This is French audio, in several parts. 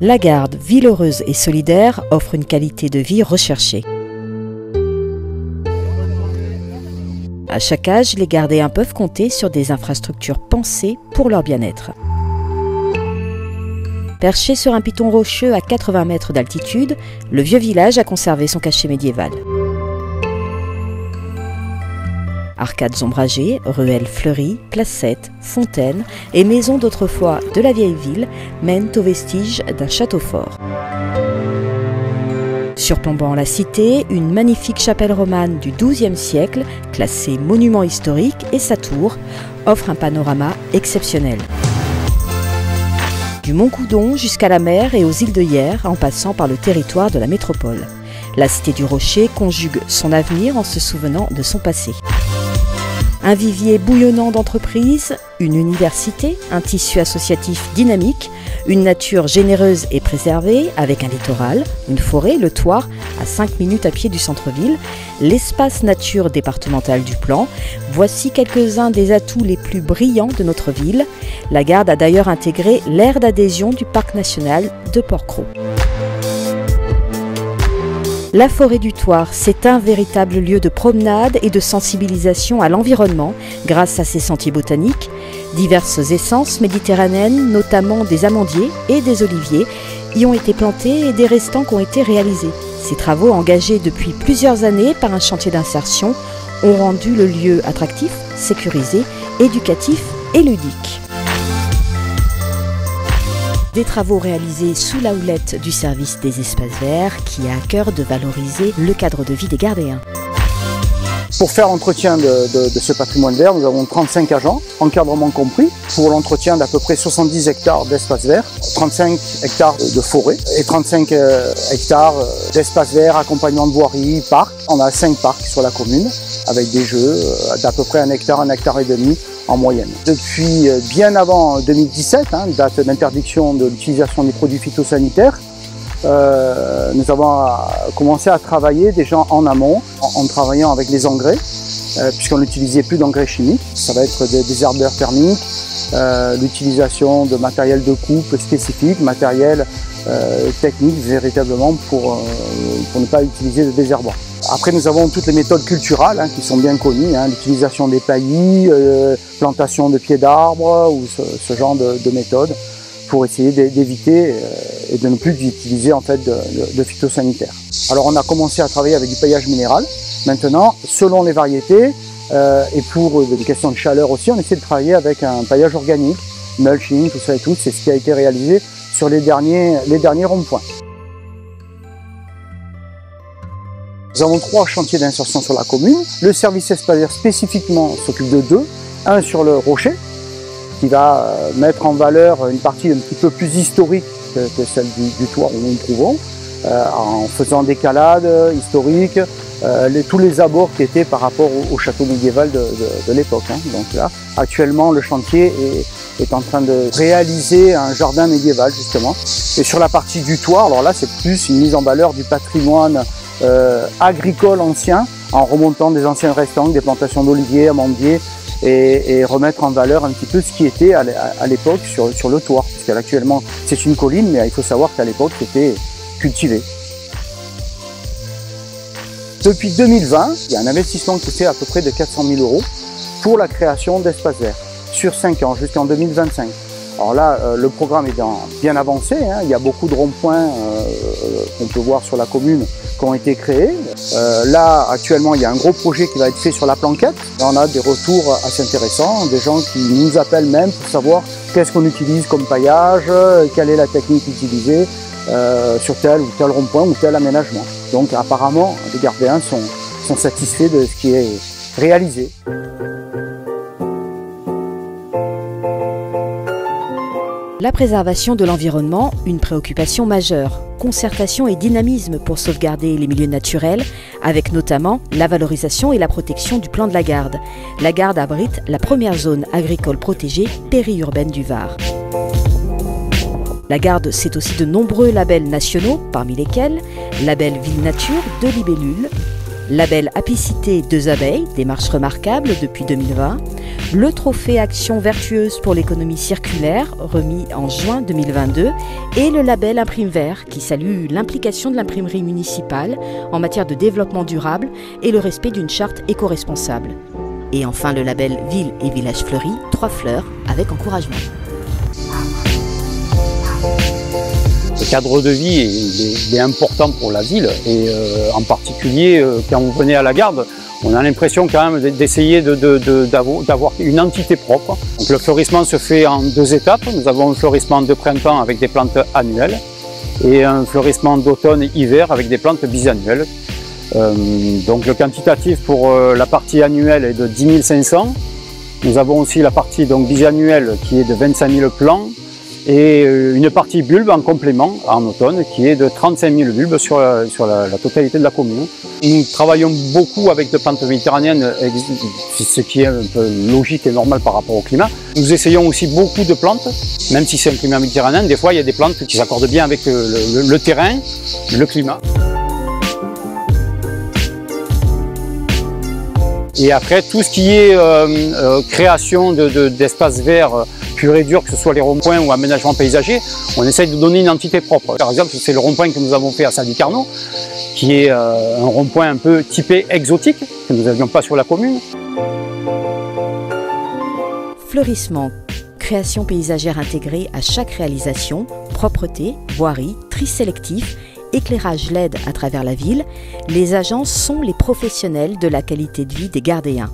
La Garde, ville et solidaire, offre une qualité de vie recherchée. À chaque âge, les gardéens peuvent compter sur des infrastructures pensées pour leur bien-être. Perché sur un piton rocheux à 80 mètres d'altitude, le vieux village a conservé son cachet médiéval. Arcades ombragées, ruelles fleuries, placettes, fontaines et maisons d'autrefois de la vieille ville mènent aux vestiges d'un château fort. Surplombant la cité, une magnifique chapelle romane du XIIe siècle, classée monument historique, et sa tour offre un panorama exceptionnel. Du Mont Coudon jusqu'à la mer et aux îles de Hyères, en passant par le territoire de la métropole. La cité du Rocher conjugue son avenir en se souvenant de son passé. Un vivier bouillonnant d'entreprises, une université, un tissu associatif dynamique, une nature généreuse et préservée avec un littoral, une forêt, le Toir, à 5 minutes à pied du centre-ville, l'espace nature départemental du plan. Voici quelques-uns des atouts les plus brillants de notre ville. La garde a d'ailleurs intégré l'aire d'adhésion du parc national de Port-Cros. La forêt du Toire, c'est un véritable lieu de promenade et de sensibilisation à l'environnement grâce à ses sentiers botaniques, diverses essences méditerranéennes, notamment des amandiers et des oliviers, y ont été plantés et des restants qui ont été réalisés. Ces travaux, engagés depuis plusieurs années par un chantier d'insertion, ont rendu le lieu attractif, sécurisé, éducatif et ludique. Des travaux réalisés sous la houlette du service des espaces verts qui a à cœur de valoriser le cadre de vie des gardéens. Pour faire l'entretien de, ce patrimoine vert, nous avons 35 agents, encadrement compris, pour l'entretien d'à peu près 70 hectares d'espaces verts, 35 hectares de forêt et 35 euh, hectares euh, d'espaces verts, accompagnement de voirie, parcs. On a 5 parcs sur la commune avec des jeux euh, d'à peu près un hectare, un hectare et demi en moyenne. Depuis euh, bien avant 2017, hein, date d'interdiction de l'utilisation des produits phytosanitaires, euh, nous avons euh, commencé à travailler déjà en amont, en, travaillant avec les engrais, puisqu'on n'utilisait plus d'engrais chimiques. Ça va être des, des herbeurs thermiques, l'utilisation de matériel de coupe spécifique, matériel technique véritablement pour, pour ne pas utiliser de désherbants. Après, nous avons toutes les méthodes culturales hein, qui sont bien connues, hein, l'utilisation des paillis, euh, plantation de pieds d'arbres ou ce, genre de, méthodes pour essayer d'éviter euh, et de ne plus utiliser en fait de, de, phytosanitaires. Alors, on a commencé à travailler avec du paillage minéral. Maintenant, selon les variétés euh, et pour des questions de chaleur aussi, on essaie de travailler avec un paillage organique, mulching, tout ça et tout. C'est ce qui a été réalisé sur les derniers, les derniers ronds-points. Nous avons trois chantiers d'insertion sur la commune. Le service espalier spécifiquement s'occupe de deux. Un sur le rocher, qui va euh, mettre en valeur une partie un petit peu plus historique que, celle du, toit où nous nous trouvons, euh, en faisant des calades historiques, euh, tous les abords qui étaient par rapport au, château médiéval de, l'époque. Hein. Donc là, actuellement, le chantier est, est, en train de réaliser un jardin médiéval justement. Et sur la partie du toit, alors là, c'est plus une mise en valeur du patrimoine euh, agricole ancien en remontant des anciens restants, des plantations d'oliviers, amandiers et, remettre en valeur un petit peu ce qui était à l'époque sur, sur le toit. Parce qu'actuellement c'est une colline, mais il faut savoir qu'à l'époque c'était cultivé. Depuis 2020, il y a un investissement qui fait à peu près de 400 000 euros pour la création d'espaces verts sur 5 ans jusqu'en 2025. Alors là, euh, le programme est bien avancé. Hein. Il y a beaucoup de ronds-points euh, qu'on peut voir sur la commune qui ont été créés. Euh, là, actuellement, il y a un gros projet qui va être fait sur la planquette. on a des retours assez intéressants, des gens qui nous appellent même pour savoir qu'est-ce qu'on utilise comme paillage, quelle est la technique utilisée sur tel ou tel rond-point ou tel aménagement. Donc apparemment, les gardiens sont satisfaits de ce qui est réalisé. La préservation de l'environnement, une préoccupation majeure. Concertation et dynamisme pour sauvegarder les milieux naturels, avec notamment la valorisation et la protection du plan de la Garde. La Garde abrite la première zone agricole protégée périurbaine du Var. La Garde, c'est aussi de nombreux labels nationaux, parmi lesquels Label Ville Nature de Libellule, Label Apicité deux abeilles, démarche remarquable depuis 2020. Le trophée Action vertueuse pour l'économie circulaire, remis en juin 2022. Et le label Imprime Vert, qui salue l'implication de l'imprimerie municipale en matière de développement durable et le respect d'une charte éco-responsable. Et enfin le label Ville et Village Fleuri, trois fleurs avec encouragement. Le cadre de vie est, important pour la ville et euh, en particulier euh, quand vous venez à la garde, on a l'impression quand même d'essayer d'avoir une entité propre. le fleurissement se fait en deux étapes. Nous avons un fleurissement de printemps avec des plantes annuelles et un fleurissement d'automne-hiver avec des plantes bisannuelles. Euh, donc le quantitatif pour la partie annuelle est de 10 500. Nous avons aussi la partie donc bisannuelle qui est de 25 000 plants et euh, une partie bulbe en complément en automne qui est de 35 000 bulbes sur, la, sur la, totalité de la commune. Nous travaillons beaucoup avec des plantes méditerranéennes, ce qui est un peu logique et normal par rapport au climat. Nous essayons aussi beaucoup de plantes, même si c'est un climat méditerranéen, des fois il y a des plantes qui s'accordent bien avec le, terrain, le climat. Et après, tout ce qui est euh, euh, création d'espaces verts pur et dur, que ce soit les ronds-points ou aménagement paysager, on essaye de donner une entité propre. Par exemple, c'est le rond-point que nous avons fait à Saint-Carnot, qui est euh, un rond-point un peu typé exotique, que nous n'avions pas sur la commune. Fleurissement, création paysagère intégrée à chaque réalisation, propreté, voirie, tri sélectif, éclairage LED à travers la ville, les agences sont les professionnels de la qualité de vie des gardéens.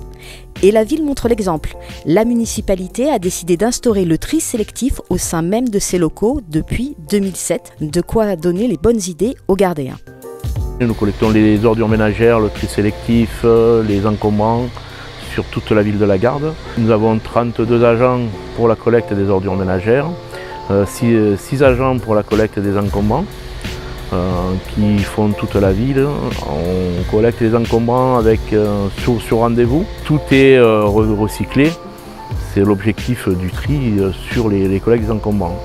Et la ville montre l'exemple. La municipalité a décidé d'instaurer le tri sélectif au sein même de ses locaux depuis 2007, de quoi donner les bonnes idées aux gardéens. Nous collectons les ordures ménagères, le tri sélectif, euh, les encombrants sur toute la ville de la Garde. Nous avons 32 agents pour la collecte des ordures ménagères, 6 euh, euh, agents pour la collecte des encombrants qui font toute la ville. On collecte les encombrants avec, euh, sur, rendez-vous. Tout est euh, recyclé. C'est l'objectif du tri sur les, collectes des encombrants.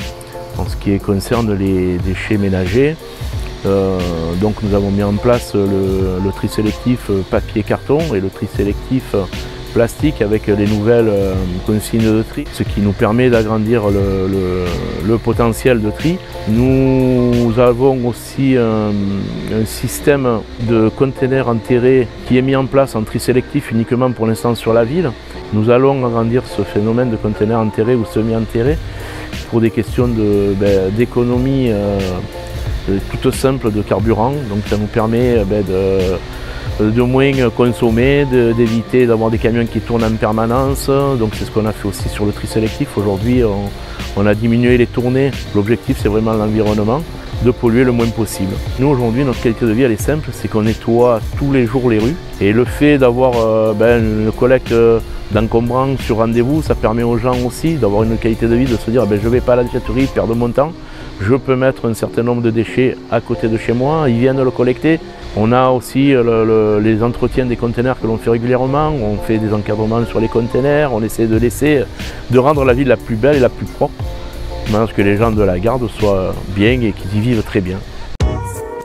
En ce qui concerne les déchets ménagers, donc nous avons mis en place le, le tri sélectif papier-carton et le tri sélectif avec les nouvelles euh, consignes de tri, ce qui nous permet d'agrandir le, potentiel de tri. Nous avons aussi un, système de containers enterrés qui est mis en place en tri sélectif uniquement pour l'instant sur la ville. Nous allons agrandir ce phénomène de containers enterrés ou semi-enterrés pour des questions ben, d'économie euh, toute simple de carburant. Donc ça nous permet ben, de de moins consommer, d'éviter d'avoir des camions qui tournent en permanence. Donc c'est ce qu'on a fait aussi sur le tri sélectif. Aujourd'hui, on, a diminué les tournées. L'objectif, c'est vraiment l'environnement, de polluer le moins possible. Nous, aujourd'hui, notre qualité de vie, elle est simple, c'est qu'on nettoie tous les jours les rues. Et le fait d'avoir euh, ben, une collecte d'encombrants sur rendez-vous, ça permet aux gens aussi d'avoir une qualité de vie, de se dire ben, je ne vais pas à la déchetterie perdre mon temps, je peux mettre un certain nombre de déchets à côté de chez moi, ils viennent le collecter. On a aussi les entretiens des conteneurs que l'on fait régulièrement, on fait des encadrements sur les conteneurs, on essaie de laisser, de rendre la ville la plus belle et la plus propre, pour que les gens de la garde soient bien et qu'ils y vivent très bien.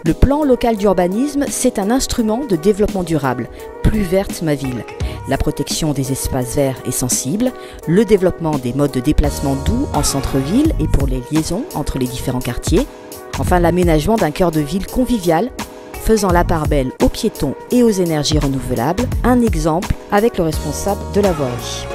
Le plan local d'urbanisme, c'est un instrument de développement durable. Plus verte ma ville. La protection des espaces verts et sensibles, le développement des modes de déplacement doux en centre-ville et pour les liaisons entre les différents quartiers. Enfin, l'aménagement d'un cœur de ville convivial faisant la part belle aux piétons et aux énergies renouvelables. Un exemple avec le responsable de la voirie.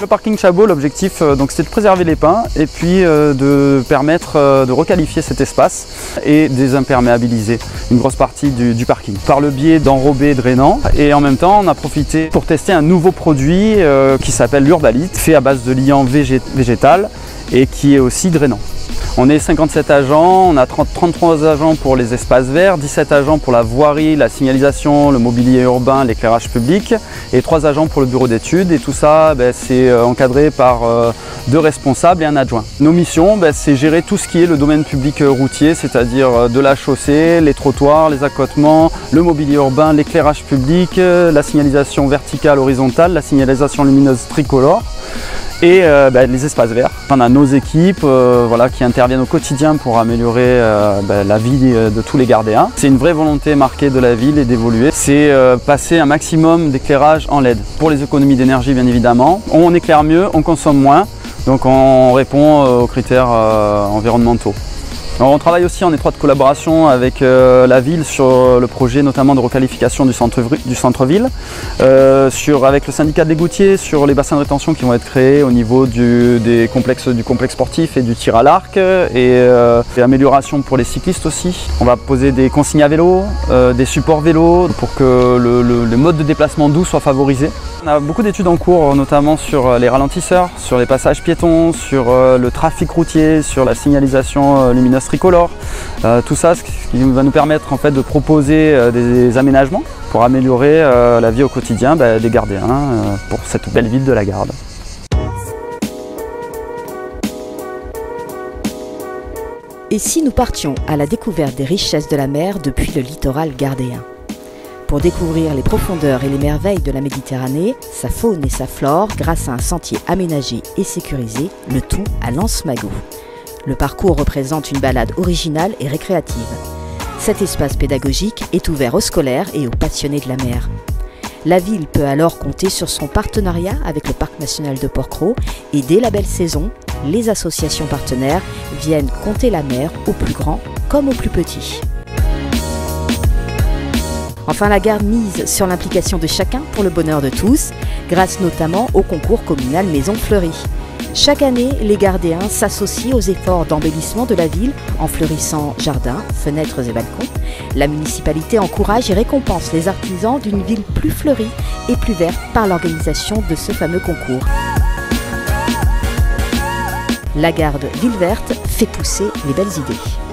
Le parking Chabot, l'objectif euh, donc c'est de préserver les pins et puis euh, de permettre euh, de requalifier cet espace et désimperméabiliser une grosse partie du, parking par le biais d'enrobés drainants et en même temps on a profité pour tester un nouveau produit qui s'appelle l'Urbalite fait à base de liant végétal et qui est aussi drainant. On est 57 agents, on a 33 agents pour les espaces verts, 17 agents pour la voirie, la signalisation, le mobilier urbain, l'éclairage public et 3 agents pour le bureau d'études et tout ça ben, c'est euh, encadré par euh, deux responsables et un adjoint. Nos missions ben, c'est gérer tout ce qui est le domaine public euh, routier, c'est-à-dire de la chaussée, les trottoirs, les accotements, le mobilier urbain, l'éclairage public, la signalisation verticale, horizontale, la signalisation lumineuse tricolore et euh, bah, les espaces verts. On a nos équipes euh, voilà, qui interviennent au quotidien pour améliorer euh, bah, la vie de tous les gardéens. C'est une vraie volonté marquée de la ville et d'évoluer. C'est passer un maximum d'éclairage en LED pour les économies d'énergie bien évidemment. On éclaire mieux, on consomme moins, donc on répond aux critères environnementaux on travaille aussi en étroite collaboration avec euh, la ville sur le projet notamment de requalification du centre-ville, euh, avec le syndicat des goutiers sur les bassins de rétention qui vont être créés au niveau du, des complexes, du complexe sportif et du tir à l'arc et, euh, amélioration pour les cyclistes aussi. On va poser des consignes à vélo, des supports vélo pour que le, mode de déplacement doux soit favorisé. On a beaucoup d'études en cours, notamment sur euh, les ralentisseurs, sur les passages piétons, sur euh, le trafic routier, sur la signalisation euh, tricolore. Tout ça, ce qui va nous permettre en fait de proposer des aménagements pour améliorer la vie au quotidien bah, des gardiens pour cette belle ville de la Garde. Et si nous partions à la découverte des richesses de la mer depuis le littoral gardéen? Pour découvrir les profondeurs et les merveilles de la Méditerranée, sa faune et sa flore grâce à un sentier aménagé et sécurisé, le tout à Lance-Magou. Le parcours représente une balade originale et récréative. Cet espace pédagogique est ouvert aux scolaires et aux passionnés de la mer. La ville peut alors compter sur son partenariat avec le Parc national de Porquerolles et dès la belle saison, les associations partenaires viennent compter la mer aux plus grands comme aux plus petits. Enfin, la garde mise sur l'implication de chacun pour le bonheur de tous, grâce notamment au concours communal Maison Fleurie. Chaque année, les gardéens s'associent aux efforts d'embellissement de la ville en fleurissant jardins, fenêtres et balcons. La municipalité encourage et récompense les artisans d'une ville plus fleurie et plus verte par l'organisation de ce fameux concours. La garde Ville Verte fait pousser les belles idées.